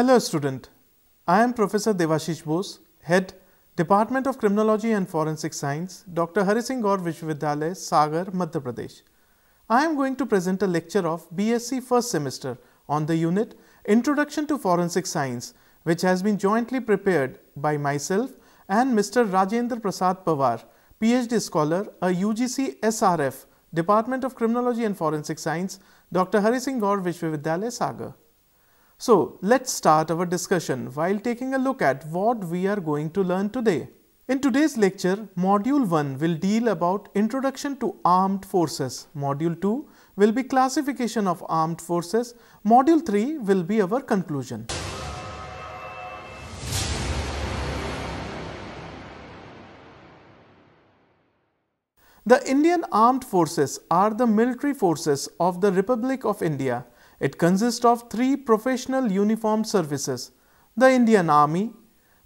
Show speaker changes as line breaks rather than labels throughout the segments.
Hello student, I am Professor Devashish Bose, Head Department of Criminology and Forensic Science, Dr. Hari Singh Gaur Vishwavidyalaya, Sagar, Madhya Pradesh. I am going to present a lecture of BSc first semester on the unit Introduction to Forensic Science which has been jointly prepared by myself and Mr. Rajendra Prasad Pawar, PhD scholar, a UGC SRF, Department of Criminology and Forensic Science, Dr. Hari Singh Gaur Vishwavidyalaya, Sagar. So, let's start our discussion while taking a look at what we are going to learn today. In today's lecture, Module 1 will deal about Introduction to Armed Forces. Module 2 will be Classification of Armed Forces. Module 3 will be our conclusion. The Indian Armed Forces are the military forces of the Republic of India it consists of three professional uniformed services the Indian Army,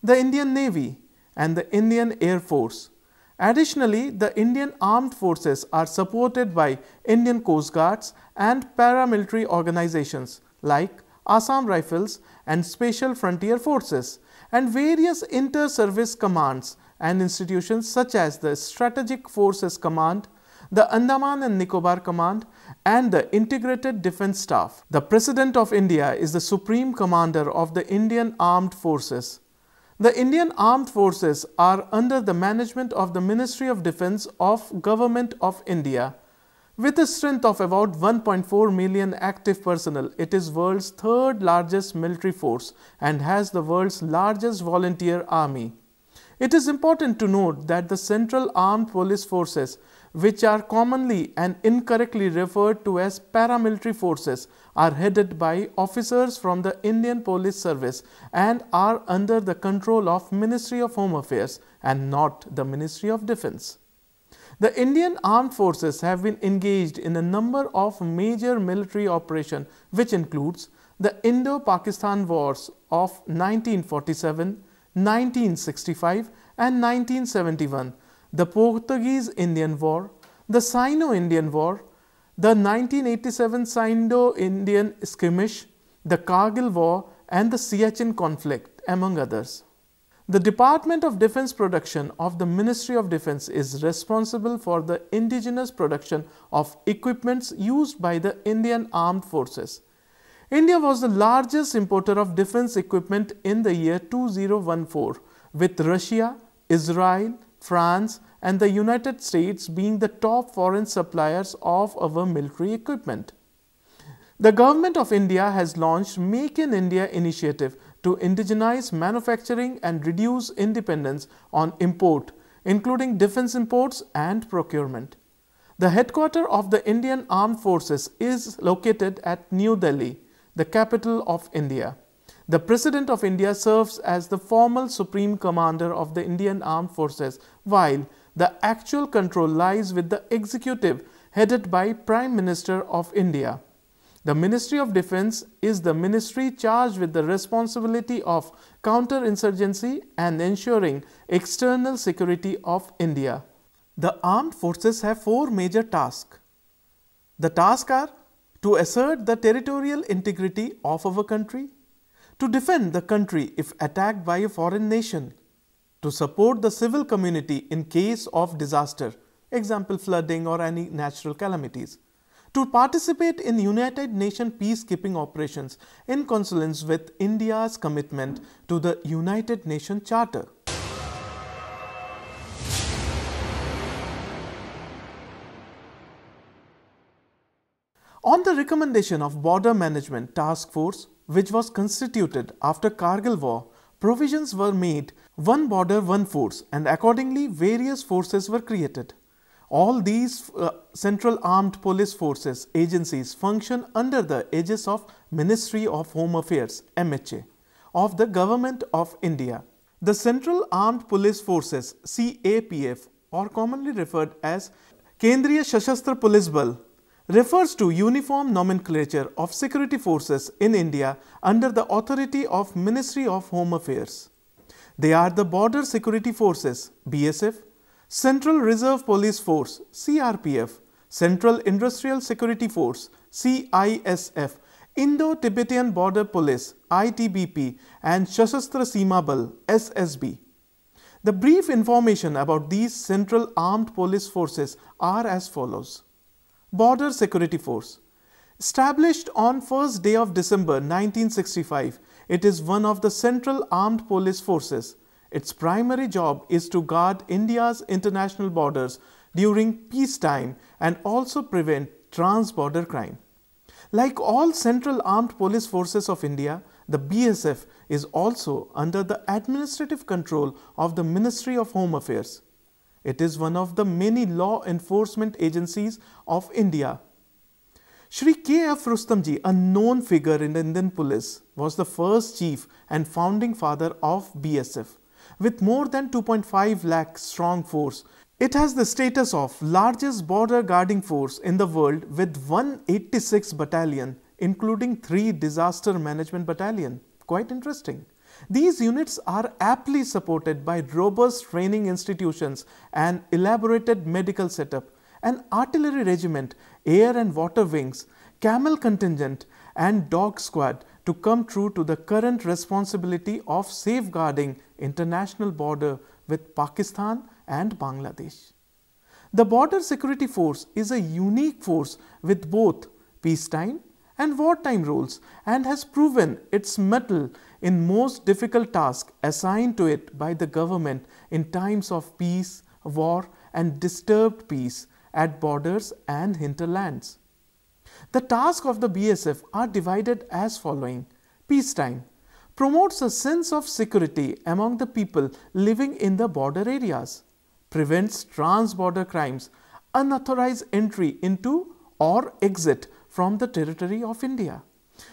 the Indian Navy, and the Indian Air Force. Additionally, the Indian Armed Forces are supported by Indian Coast Guards and paramilitary organizations like Assam Rifles and Special Frontier Forces, and various inter service commands and institutions such as the Strategic Forces Command, the Andaman and Nicobar Command, and the Integrated Defense Staff. The President of India is the Supreme Commander of the Indian Armed Forces. The Indian Armed Forces are under the management of the Ministry of Defense of Government of India. With a strength of about 1.4 million active personnel, it is world's third largest military force and has the world's largest volunteer army. It is important to note that the Central Armed Police Forces which are commonly and incorrectly referred to as paramilitary forces, are headed by officers from the Indian Police Service and are under the control of Ministry of Home Affairs and not the Ministry of Defence. The Indian armed forces have been engaged in a number of major military operations which includes the Indo-Pakistan Wars of 1947, 1965 and 1971 the Portuguese Indian War, the Sino Indian War, the 1987 Sino Indian skirmish, the Kargil War, and the Siachen conflict, among others. The Department of Defense Production of the Ministry of Defense is responsible for the indigenous production of equipments used by the Indian Armed Forces. India was the largest importer of defense equipment in the year 2014, with Russia, Israel, France, and the United States being the top foreign suppliers of our military equipment. The government of India has launched Make in India initiative to indigenize manufacturing and reduce dependence on import, including defense imports and procurement. The headquarters of the Indian Armed Forces is located at New Delhi, the capital of India. The President of India serves as the formal Supreme Commander of the Indian Armed Forces, while the actual control lies with the executive headed by Prime Minister of India. The Ministry of Defense is the ministry charged with the responsibility of counterinsurgency and ensuring external security of India. The armed forces have four major tasks. The tasks are to assert the territorial integrity of our country, to defend the country if attacked by a foreign nation, to support the civil community in case of disaster, example flooding or any natural calamities, to participate in United Nations peacekeeping operations in consonance with India's commitment to the United Nations Charter. On the recommendation of Border Management Task Force, which was constituted after Kargil War, provisions were made one border, one force, and accordingly various forces were created. All these uh, central armed police forces agencies function under the aegis of Ministry of Home Affairs MHA of the Government of India. The Central Armed Police Forces CAPF or commonly referred as Kendriya Sashastra Police Bal refers to uniform nomenclature of security forces in India under the authority of Ministry of Home Affairs. They are the Border Security Forces BSF, Central Reserve Police Force CRPF, Central Industrial Security Force CISF, Indo-Tibetan Border Police ITBP and Sashastra Seema Bal SSB. The brief information about these central armed police forces are as follows. Border Security Force Established on 1st day of December 1965, it is one of the central armed police forces. Its primary job is to guard India's international borders during peacetime and also prevent trans-border crime. Like all Central Armed Police Forces of India, the BSF is also under the administrative control of the Ministry of Home Affairs. It is one of the many law enforcement agencies of India. Shri K.F. Rustamji, a known figure in the Indian police, was the first chief and founding father of BSF. With more than 2.5 lakh strong force, it has the status of largest border guarding force in the world with 186 battalion including 3 disaster management battalion. Quite interesting. These units are aptly supported by robust training institutions and elaborated medical setup, an artillery regiment, air and water wings, camel contingent and dog squad to come true to the current responsibility of safeguarding international border with Pakistan and Bangladesh. The Border Security Force is a unique force with both peacetime and wartime roles and has proven its mettle in most difficult tasks assigned to it by the government in times of peace, war and disturbed peace at borders and hinterlands. The tasks of the BSF are divided as following. Peacetime promotes a sense of security among the people living in the border areas prevents trans-border crimes, unauthorized entry into or exit from the territory of India,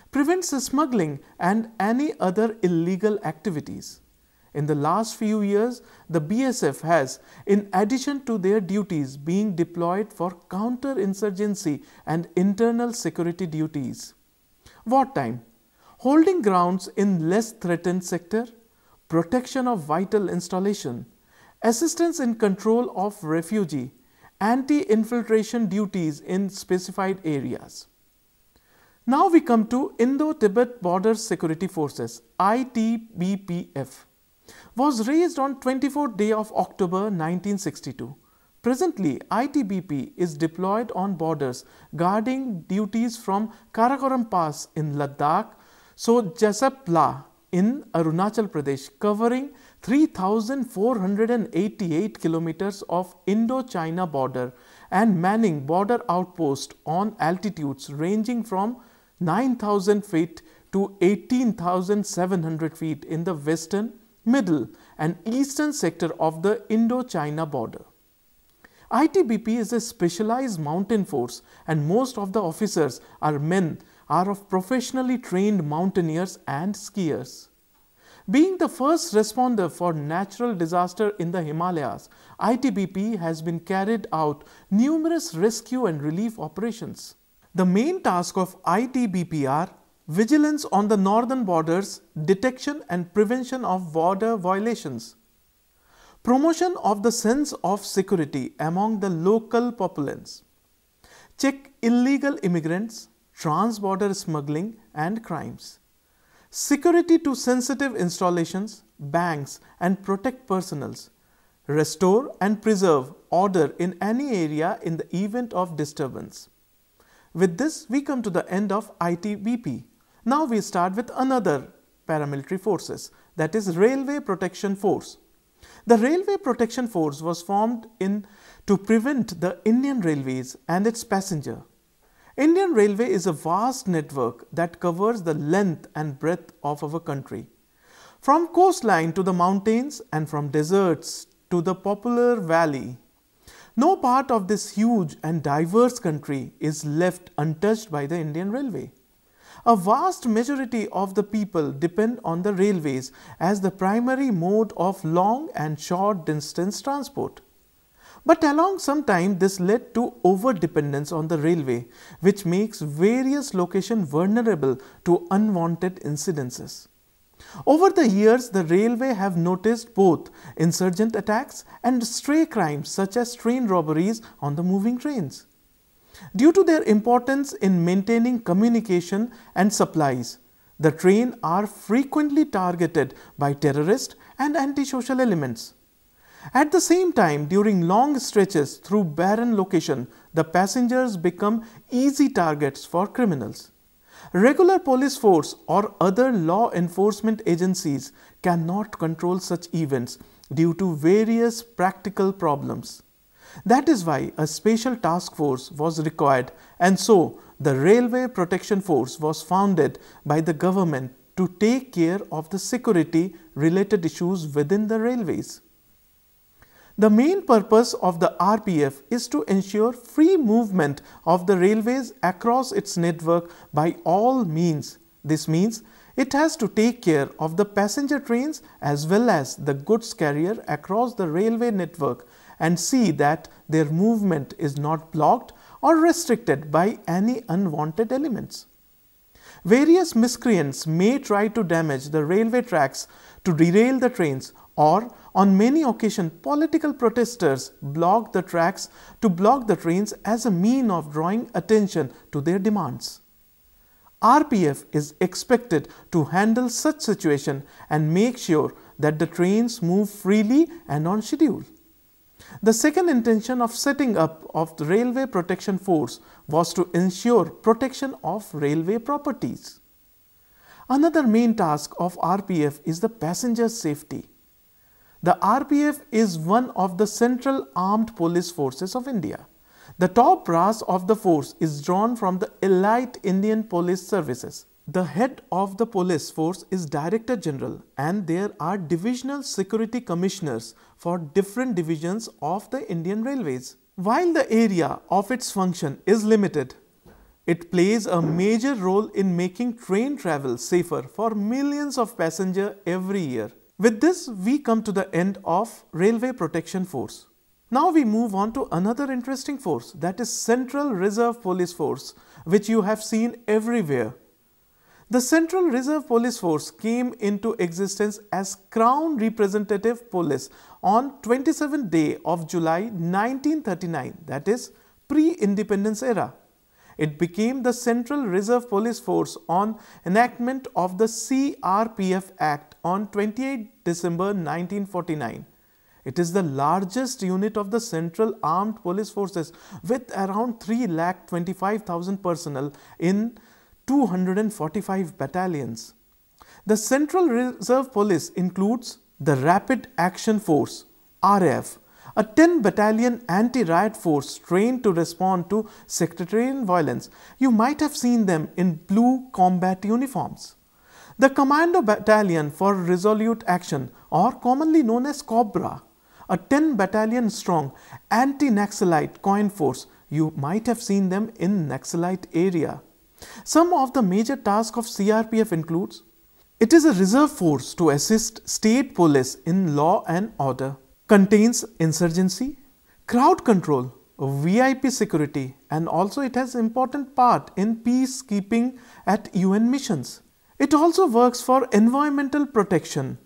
prevents the smuggling and any other illegal activities. In the last few years, the BSF has, in addition to their duties, being deployed for counter-insurgency and internal security duties. Wartime, holding grounds in less threatened sector, protection of vital installation, assistance in control of refugee, anti-infiltration duties in specified areas. Now we come to Indo-Tibet Border Security Forces ITBPF was raised on 24th day of October 1962. Presently, ITBP is deployed on borders guarding duties from Karakoram Pass in Ladakh, so Jachep La in Arunachal Pradesh covering 3,488 kilometers of Indo-China border and manning border outposts on altitudes ranging from 9,000 feet to 18,700 feet in the western, middle and eastern sector of the Indo-China border. ITBP is a specialized mountain force and most of the officers are men are of professionally trained mountaineers and skiers. Being the first responder for natural disaster in the Himalayas, ITBP has been carried out numerous rescue and relief operations. The main task of ITBPR vigilance on the northern borders, detection and prevention of border violations, promotion of the sense of security among the local populace, check illegal immigrants, trans-border smuggling and crimes, security to sensitive installations, banks and protect personals, restore and preserve order in any area in the event of disturbance. With this, we come to the end of ITBP. Now we start with another paramilitary forces, that is Railway Protection Force. The Railway Protection Force was formed in to prevent the Indian Railways and its passenger Indian Railway is a vast network that covers the length and breadth of our country. From coastline to the mountains and from deserts to the popular valley, no part of this huge and diverse country is left untouched by the Indian Railway. A vast majority of the people depend on the railways as the primary mode of long and short distance transport. But along some time, this led to over dependence on the railway, which makes various locations vulnerable to unwanted incidences. Over the years, the railway have noticed both insurgent attacks and stray crimes such as train robberies on the moving trains. Due to their importance in maintaining communication and supplies, the train are frequently targeted by terrorist and antisocial elements. At the same time, during long stretches through barren location, the passengers become easy targets for criminals. Regular police force or other law enforcement agencies cannot control such events due to various practical problems. That is why a special task force was required and so the Railway Protection Force was founded by the government to take care of the security related issues within the railways. The main purpose of the RPF is to ensure free movement of the railways across its network by all means. This means it has to take care of the passenger trains as well as the goods carrier across the railway network and see that their movement is not blocked or restricted by any unwanted elements. Various miscreants may try to damage the railway tracks to derail the trains or on many occasions political protesters block the tracks to block the trains as a mean of drawing attention to their demands. RPF is expected to handle such situation and make sure that the trains move freely and on schedule. The second intention of setting up of the Railway Protection Force was to ensure protection of railway properties. Another main task of RPF is the passenger safety. The RPF is one of the central armed police forces of India. The top brass of the force is drawn from the elite Indian police services. The head of the police force is Director General and there are divisional security commissioners for different divisions of the Indian Railways. While the area of its function is limited, it plays a major role in making train travel safer for millions of passengers every year. With this, we come to the end of Railway Protection Force. Now we move on to another interesting force that is Central Reserve Police Force which you have seen everywhere. The Central Reserve Police Force came into existence as Crown Representative Police on 27th day of July 1939 that is pre-independence era. It became the Central Reserve Police Force on enactment of the CRPF Act on 28 December 1949. It is the largest unit of the Central Armed Police Forces with around 3,25,000 personnel in 245 battalions. The Central Reserve Police includes the Rapid Action Force RAF, a 10 battalion anti-riot force trained to respond to sectarian violence. You might have seen them in blue combat uniforms. The Commando Battalion for Resolute Action or commonly known as COBRA a 10 battalion strong anti-Naxalite coin force. You might have seen them in Naxalite area. Some of the major tasks of CRPF includes it is a reserve force to assist state police in law and order, contains insurgency, crowd control, VIP security and also it has important part in peacekeeping at UN missions. It also works for environmental protection.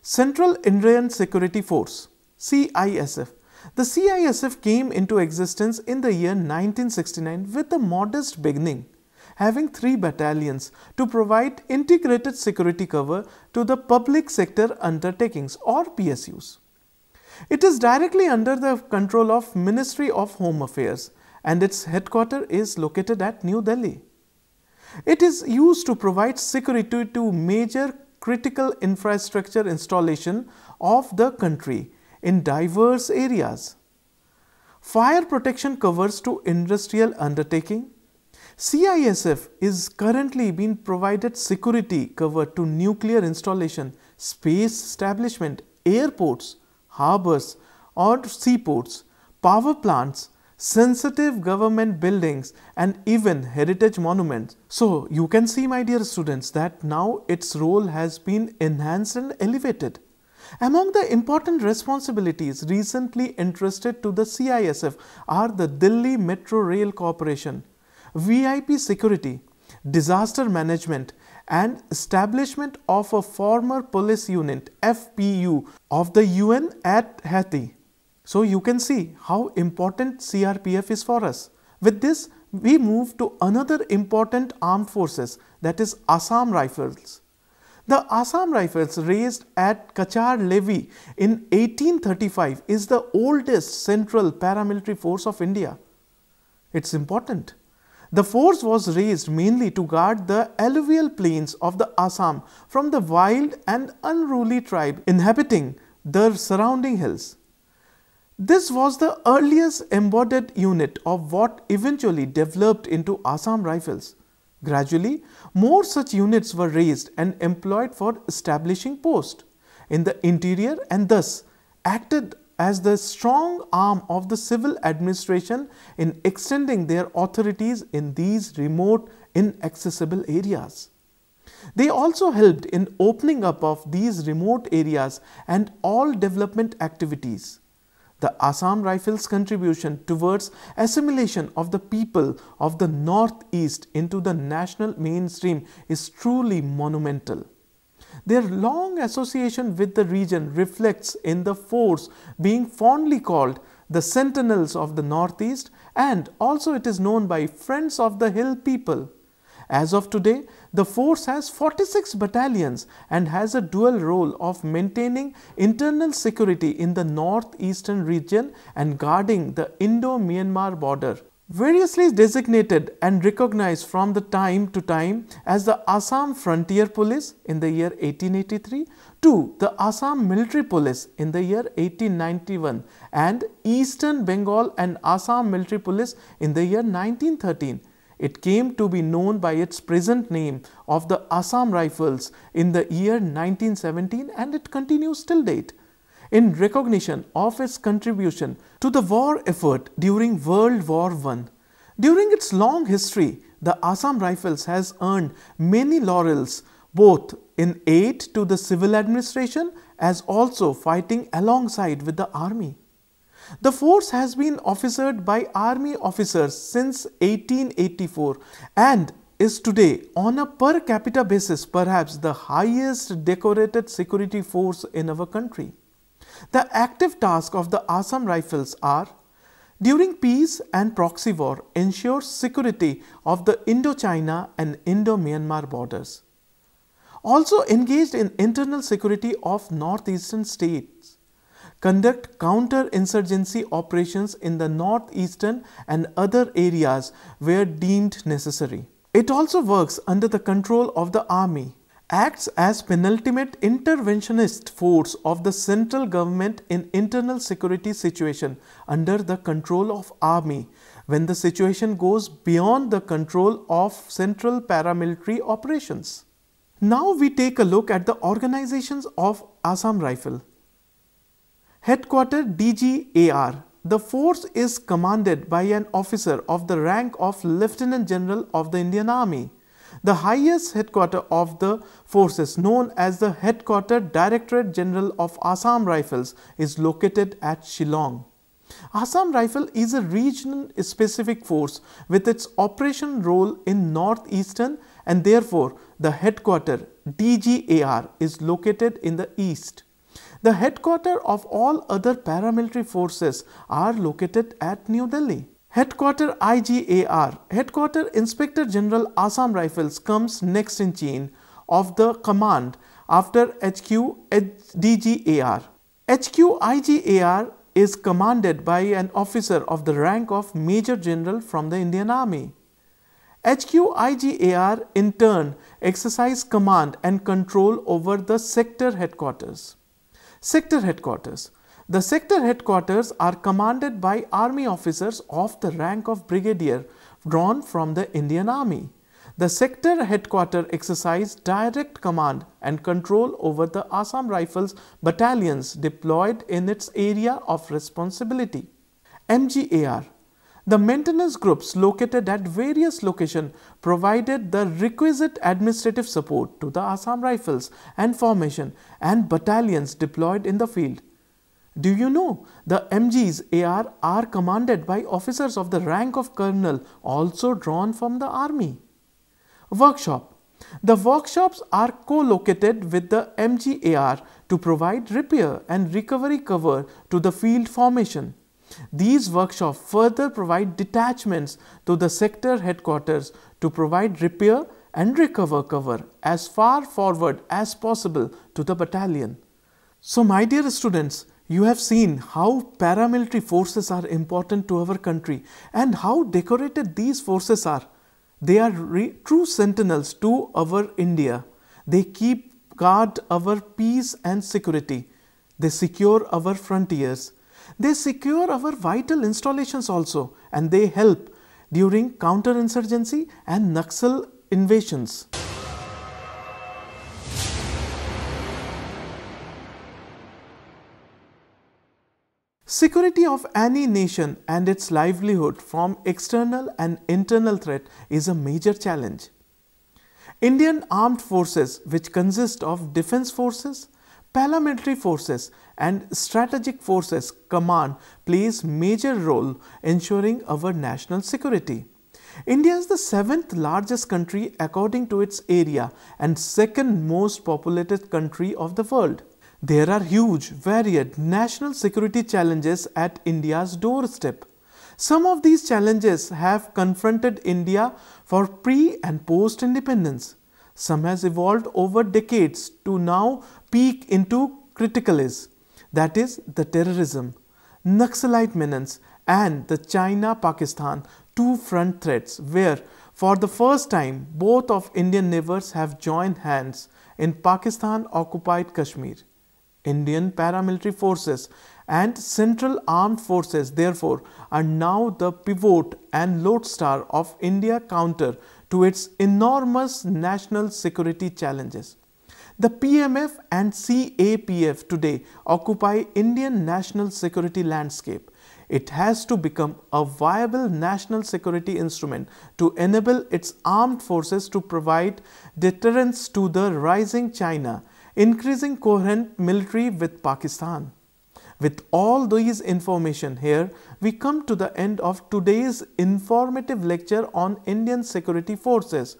Central Indian Security Force CISF. The CISF came into existence in the year 1969 with a modest beginning, having three battalions to provide integrated security cover to the public sector undertakings or PSUs. It is directly under the control of Ministry of Home Affairs and its headquarters is located at New Delhi. It is used to provide security to major critical infrastructure installation of the country in diverse areas. Fire protection covers to industrial undertaking. CISF is currently being provided security cover to nuclear installation, space establishment, airports, harbors or seaports, power plants, sensitive government buildings and even heritage monuments. So you can see my dear students that now its role has been enhanced and elevated. Among the important responsibilities recently entrusted to the CISF are the Delhi Metro Rail Corporation, VIP security, disaster management and establishment of a formed police unit FPU of the UN at Haiti. So you can see how important CRPF is for us. With this, we move to another important armed forces that is Assam Rifles. The Assam Rifles raised at Cachar Levy in 1835 is the oldest central paramilitary force of India. It's important. The force was raised mainly to guard the alluvial plains of the Assam from the wild and unruly tribe inhabiting the surrounding hills. This was the earliest embodied unit of what eventually developed into Assam Rifles. Gradually, more such units were raised and employed for establishing posts in the interior and thus acted as the strong arm of the civil administration in extending their authorities in these remote, inaccessible areas. They also helped in opening up of these remote areas and all development activities. The Assam Rifles' contribution towards assimilation of the people of the Northeast into the national mainstream is truly monumental. Their long association with the region reflects in the force being fondly called the Sentinels of the Northeast and also it is known by Friends of the Hill people. As of today, the force has 46 battalions and has a dual role of maintaining internal security in the northeastern region and guarding the Indo-Myanmar border. Variously designated and recognized from the time to time as the Assam Frontier Police in the year 1883 to the Assam Military Police in the year 1891 and Eastern Bengal and Assam Military Police in the year 1913 it came to be known by its present name of the Assam Rifles in the year 1917 and it continues till date. In recognition of its contribution to the war effort during World War I, during its long history, the Assam Rifles has earned many laurels both in aid to the civil administration as also fighting alongside with the army. The force has been officered by army officers since 1884 and is today on a per capita basis perhaps the highest decorated security force in our country. The active task of the Assam Rifles are during peace and proxy war ensure security of the Indochina and Indo-Myanmar borders. Also engaged in internal security of northeastern states conduct counter-insurgency operations in the northeastern and other areas where deemed necessary. It also works under the control of the army, acts as penultimate interventionist force of the central government in internal security situation under the control of army when the situation goes beyond the control of central paramilitary operations. Now we take a look at the organizations of Assam Rifle. Headquarter DGAR. The force is commanded by an officer of the rank of Lieutenant General of the Indian Army. The highest headquarter of the forces known as the Headquarter Directorate General of Assam Rifles is located at Shillong. Assam Rifle is a region specific force with its operation role in northeastern and therefore the headquarter DGAR is located in the east. The headquarters of all other paramilitary forces are located at New Delhi. Headquarter IGAR, Headquarter Inspector General Assam Rifles comes next in chain of the command after HQ DGAR. HQ IGAR is commanded by an officer of the rank of Major General from the Indian Army. HQ IGAR in turn exercise command and control over the sector headquarters. Sector headquarters. The sector headquarters are commanded by army officers of the rank of brigadier drawn from the Indian Army. The sector headquarters exercise direct command and control over the Assam Rifles battalions deployed in its area of responsibility. MGAR the maintenance groups located at various locations provided the requisite administrative support to the Assam Rifles and formation and battalions deployed in the field. Do you know the MGs AR are commanded by officers of the rank of colonel also drawn from the army? Workshop the workshops are co-located with the MGAR to provide repair and recovery cover to the field formation. These workshops further provide detachments to the sector headquarters to provide repair and recover cover as far forward as possible to the battalion. So, my dear students, you have seen how paramilitary forces are important to our country and how decorated these forces are. They are true sentinels to our India. They keep guard our peace and security. They secure our frontiers. They secure our vital installations also and they help during counterinsurgency and Naxal invasions. Security of any nation and its livelihood from external and internal threat is a major challenge. Indian armed forces which consist of defense forces, paramilitary forces and strategic forces command plays major role ensuring our national security. India is the seventh largest country according to its area and second most populated country of the world. There are huge, varied national security challenges at India's doorstep. Some of these challenges have confronted India for pre and post independence. Some has evolved over decades to now peak into criticalness, that is, the terrorism, Naxalite menace, and the China Pakistan two front threats, where for the first time both of Indian neighbors have joined hands in Pakistan occupied Kashmir. Indian paramilitary forces and Central Armed Forces, therefore, are now the pivot and lodestar of India counter to its enormous national security challenges. The PMF and CAPF today occupy Indian national security landscape. It has to become a viable national security instrument to enable its armed forces to provide deterrence to the rising China increasing coherent military with Pakistan. With all these information here, we come to the end of today's informative lecture on Indian security forces.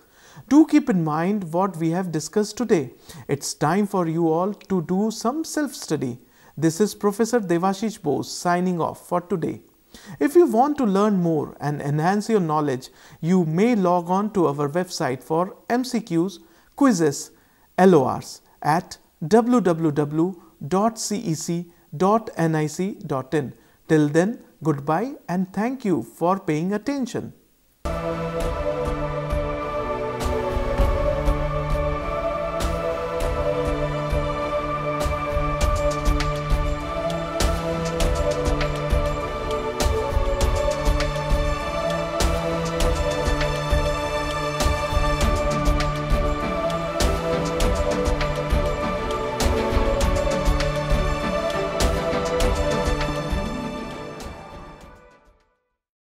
Do keep in mind what we have discussed today. It's time for you all to do some self-study. This is Professor Devashish Bose signing off for today. If you want to learn more and enhance your knowledge, you may log on to our website for MCQs, quizzes, LORs at www.cec.nic.in. Till then, goodbye and thank you for paying attention.